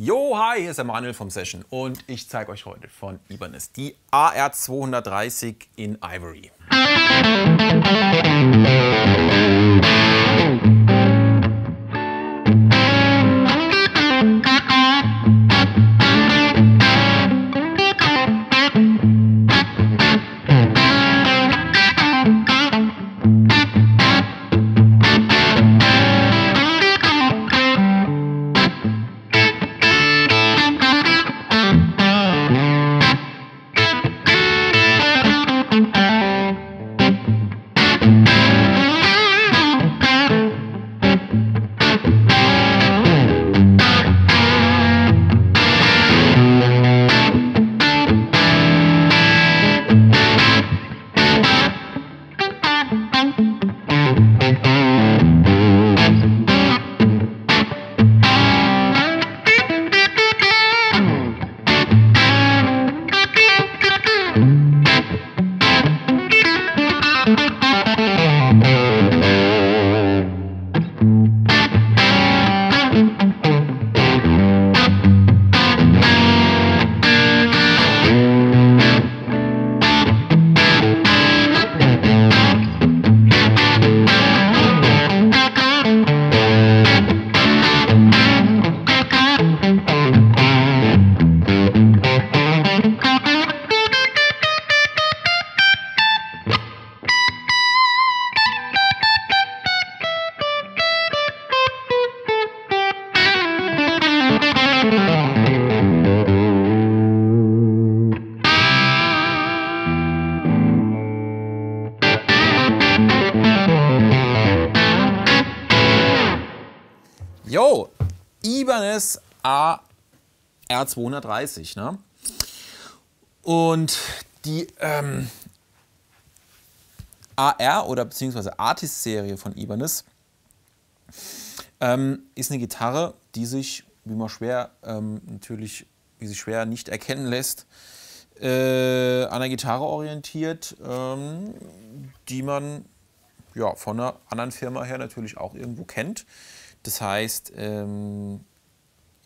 Jo, hi, hier ist der Manuel vom Session und ich zeige euch heute von Ibanez die AR230 in Ivory. Ibanez AR230. Ne? Und die ähm, AR oder beziehungsweise Artist-Serie von Ibanez ähm, ist eine Gitarre, die sich, wie man schwer ähm, natürlich, wie sich schwer nicht erkennen lässt, äh, an der Gitarre orientiert, ähm, die man ja, von einer anderen Firma her natürlich auch irgendwo kennt. Das heißt, ähm,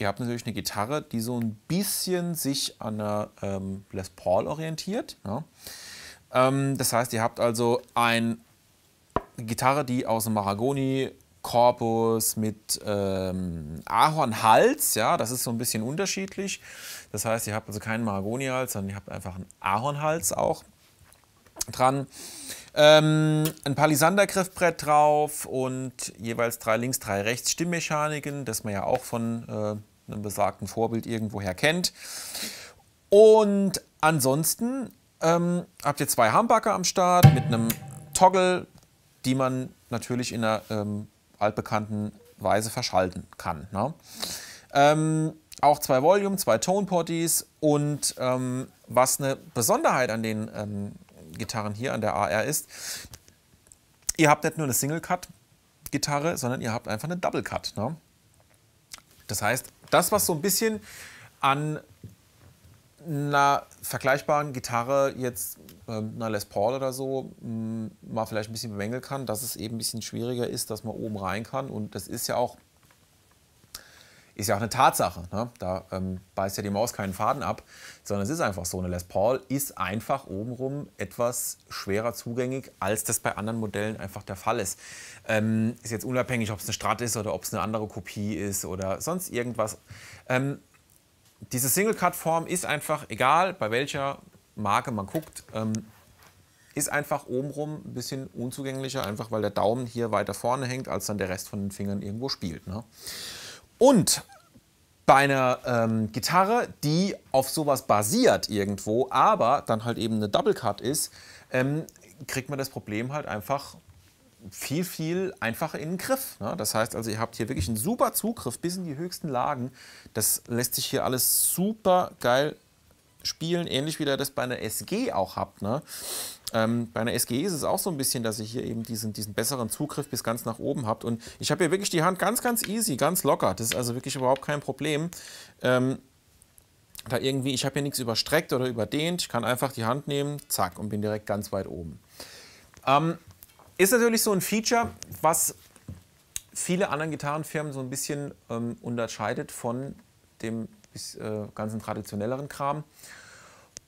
ihr habt natürlich eine Gitarre, die so ein bisschen sich an einer ähm, Les Paul orientiert. Ja. Ähm, das heißt, ihr habt also ein, eine Gitarre, die aus einem Mahagoni Korpus mit ähm, Ahornhals, ja, das ist so ein bisschen unterschiedlich. Das heißt, ihr habt also keinen Mahagoni-Hals, sondern ihr habt einfach einen Ahornhals auch dran. Ähm, ein Palisander-Griffbrett drauf und jeweils drei links, drei rechts Stimmmechaniken, das man ja auch von äh, einem besagten Vorbild irgendwoher kennt. Und ansonsten ähm, habt ihr zwei Humbucker am Start mit einem Toggle, die man natürlich in einer ähm, altbekannten Weise verschalten kann. Ne? Ähm, auch zwei Volume, zwei Tone Potties und ähm, was eine Besonderheit an den ähm, Gitarren hier an der AR ist, ihr habt nicht nur eine Single-Cut-Gitarre, sondern ihr habt einfach eine Double-Cut. Ne? Das heißt, das, was so ein bisschen an einer vergleichbaren Gitarre jetzt ähm, einer Les Paul oder so mh, mal vielleicht ein bisschen bemängeln kann, dass es eben ein bisschen schwieriger ist, dass man oben rein kann. Und das ist ja auch ist ja auch eine Tatsache. Ne? Da ähm, beißt ja die Maus keinen Faden ab, sondern es ist einfach so. Eine Les Paul ist einfach obenrum etwas schwerer zugängig, als das bei anderen Modellen einfach der Fall ist. Ähm, ist jetzt unabhängig, ob es eine Strat ist oder ob es eine andere Kopie ist oder sonst irgendwas. Ähm, diese Single-Cut-Form ist einfach, egal bei welcher Marke man guckt, ähm, ist einfach obenrum ein bisschen unzugänglicher, einfach weil der Daumen hier weiter vorne hängt, als dann der Rest von den Fingern irgendwo spielt. Ne? Und bei einer ähm, Gitarre, die auf sowas basiert irgendwo, aber dann halt eben eine Double Cut ist, ähm, kriegt man das Problem halt einfach viel, viel einfacher in den Griff. Ne? Das heißt also, ihr habt hier wirklich einen super Zugriff bis in die höchsten Lagen. Das lässt sich hier alles super geil spielen, ähnlich wie ihr das bei einer SG auch habt. Ne? Ähm, bei einer SG ist es auch so ein bisschen, dass ihr hier eben diesen, diesen besseren Zugriff bis ganz nach oben habt. Und ich habe hier wirklich die Hand ganz, ganz easy, ganz locker. Das ist also wirklich überhaupt kein Problem. Ähm, da irgendwie, ich habe hier nichts überstreckt oder überdehnt. Ich kann einfach die Hand nehmen, zack, und bin direkt ganz weit oben. Ähm, ist natürlich so ein Feature, was viele anderen Gitarrenfirmen so ein bisschen ähm, unterscheidet von dem äh, ganzen traditionelleren Kram.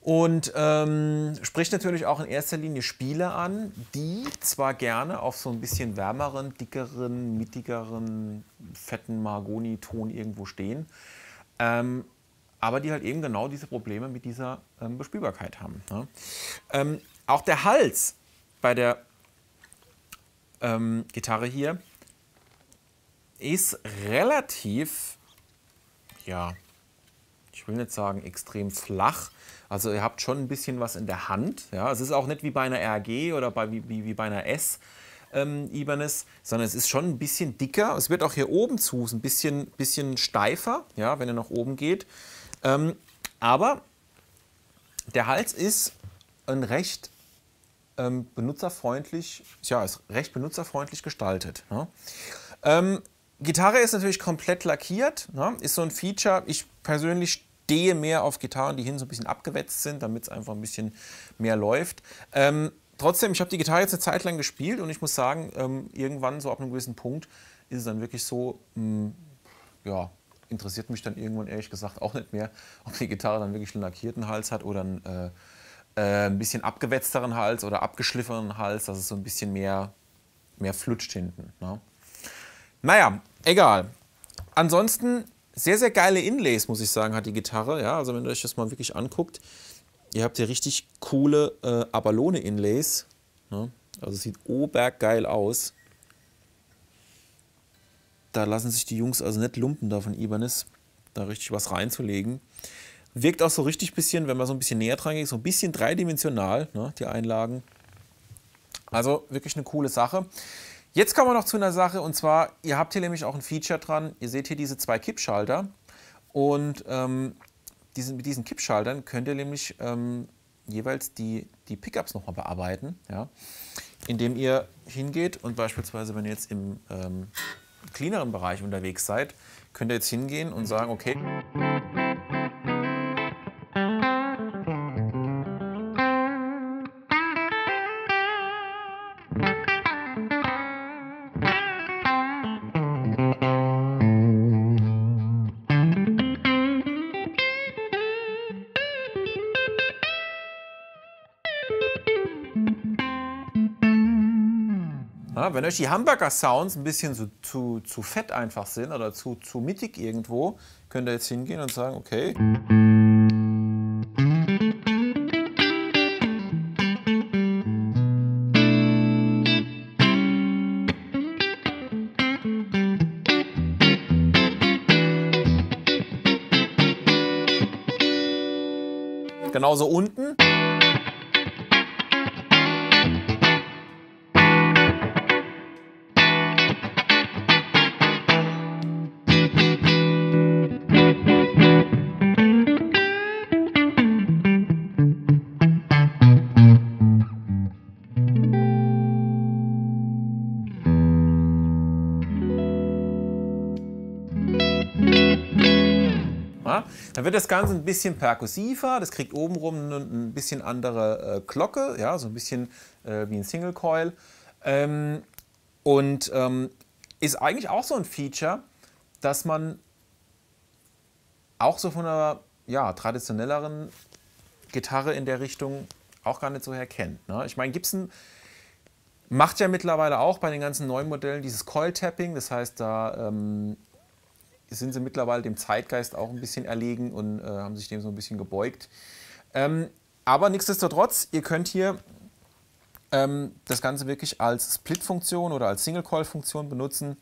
Und ähm, spricht natürlich auch in erster Linie Spieler an, die zwar gerne auf so ein bisschen wärmeren, dickeren, mittigeren, fetten Mahagoni-Ton irgendwo stehen, ähm, aber die halt eben genau diese Probleme mit dieser ähm, Bespielbarkeit haben. Ne? Ähm, auch der Hals bei der ähm, Gitarre hier ist relativ, ja, ich will nicht sagen extrem flach, also ihr habt schon ein bisschen was in der Hand. Ja? Es ist auch nicht wie bei einer RG oder bei, wie, wie bei einer S. Ähm, Ibanez, sondern es ist schon ein bisschen dicker. Es wird auch hier oben zu ein bisschen, bisschen steifer, ja, wenn er nach oben geht. Ähm, aber der Hals ist ein recht ähm, benutzerfreundlich, ja, ist recht benutzerfreundlich gestaltet. Ne? Ähm, Gitarre ist natürlich komplett lackiert, ne? ist so ein Feature. Ich persönlich stehe mehr auf Gitarren, die hinten so ein bisschen abgewetzt sind, damit es einfach ein bisschen mehr läuft. Ähm, trotzdem, ich habe die Gitarre jetzt eine Zeit lang gespielt und ich muss sagen, ähm, irgendwann so ab einem gewissen Punkt ist es dann wirklich so, mh, hm, ja, interessiert mich dann irgendwann ehrlich gesagt auch nicht mehr, ob die Gitarre dann wirklich einen lackierten Hals hat oder einen äh, äh, ein bisschen abgewetzteren Hals oder abgeschliffenen Hals, dass es so ein bisschen mehr, mehr flutscht hinten. Ne? Naja, egal. Ansonsten sehr, sehr geile Inlays, muss ich sagen, hat die Gitarre. Ja, also wenn ihr euch das mal wirklich anguckt, ihr habt hier richtig coole äh, Abalone-Inlays. Ne? Also sieht obergeil aus. Da lassen sich die Jungs also nicht lumpen da von Ibanez, da richtig was reinzulegen. Wirkt auch so richtig bisschen, wenn man so ein bisschen näher dran geht, so ein bisschen dreidimensional, ne, die Einlagen. Also wirklich eine coole Sache. Jetzt kommen wir noch zu einer Sache und zwar, ihr habt hier nämlich auch ein Feature dran. Ihr seht hier diese zwei Kippschalter und ähm, diesen, mit diesen Kippschaltern könnt ihr nämlich ähm, jeweils die, die Pickups nochmal bearbeiten, ja? indem ihr hingeht und beispielsweise, wenn ihr jetzt im ähm, cleaneren Bereich unterwegs seid, könnt ihr jetzt hingehen und sagen, okay. Wenn euch die Hamburger-Sounds ein bisschen so, zu, zu fett einfach sind oder zu, zu mittig irgendwo, könnt ihr jetzt hingehen und sagen, okay. Genauso unten. Dann wird das Ganze ein bisschen perkussiver, das kriegt obenrum ein bisschen andere äh, Glocke, ja, so ein bisschen äh, wie ein Single Coil. Ähm, und ähm, ist eigentlich auch so ein Feature, dass man auch so von einer ja, traditionelleren Gitarre in der Richtung auch gar nicht so herkennt. Ne? Ich meine, Gibson macht ja mittlerweile auch bei den ganzen neuen Modellen dieses Coil-Tapping, das heißt, da ähm, sind sie mittlerweile dem Zeitgeist auch ein bisschen erlegen und äh, haben sich dem so ein bisschen gebeugt. Ähm, aber nichtsdestotrotz, ihr könnt hier ähm, das Ganze wirklich als Split-Funktion oder als Single-Call-Funktion benutzen.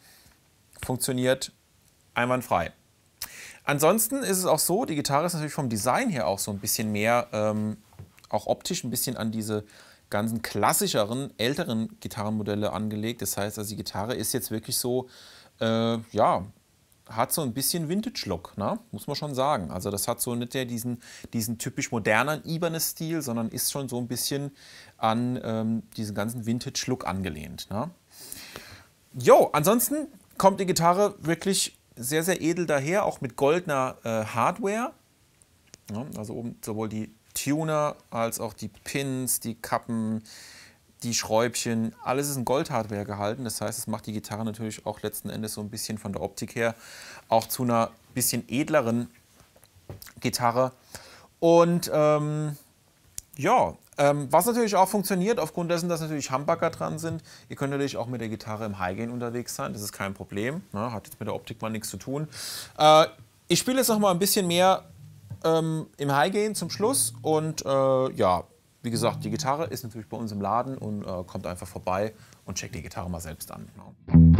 Funktioniert einwandfrei. Ansonsten ist es auch so, die Gitarre ist natürlich vom Design her auch so ein bisschen mehr, ähm, auch optisch ein bisschen an diese ganzen klassischeren, älteren Gitarrenmodelle angelegt. Das heißt, also die Gitarre ist jetzt wirklich so, äh, ja, hat so ein bisschen Vintage-Look, ne? muss man schon sagen. Also das hat so nicht der diesen, diesen typisch modernen Ibanez-Stil, sondern ist schon so ein bisschen an ähm, diesen ganzen Vintage-Look angelehnt. Ne? Jo, ansonsten kommt die Gitarre wirklich sehr, sehr edel daher, auch mit goldener äh, Hardware. Ja, also oben sowohl die Tuner als auch die Pins, die Kappen, die Schräubchen, alles ist in Goldhardware gehalten. Das heißt, es macht die Gitarre natürlich auch letzten Endes so ein bisschen von der Optik her auch zu einer bisschen edleren Gitarre. Und ähm, ja, ähm, was natürlich auch funktioniert, aufgrund dessen, dass natürlich Humbucker dran sind, ihr könnt natürlich auch mit der Gitarre im High Gain unterwegs sein, das ist kein Problem, ne? hat jetzt mit der Optik mal nichts zu tun. Äh, ich spiele jetzt noch mal ein bisschen mehr ähm, im High Gain zum Schluss und äh, ja, wie gesagt, die Gitarre ist natürlich bei uns im Laden und äh, kommt einfach vorbei und checkt die Gitarre mal selbst an. Genau.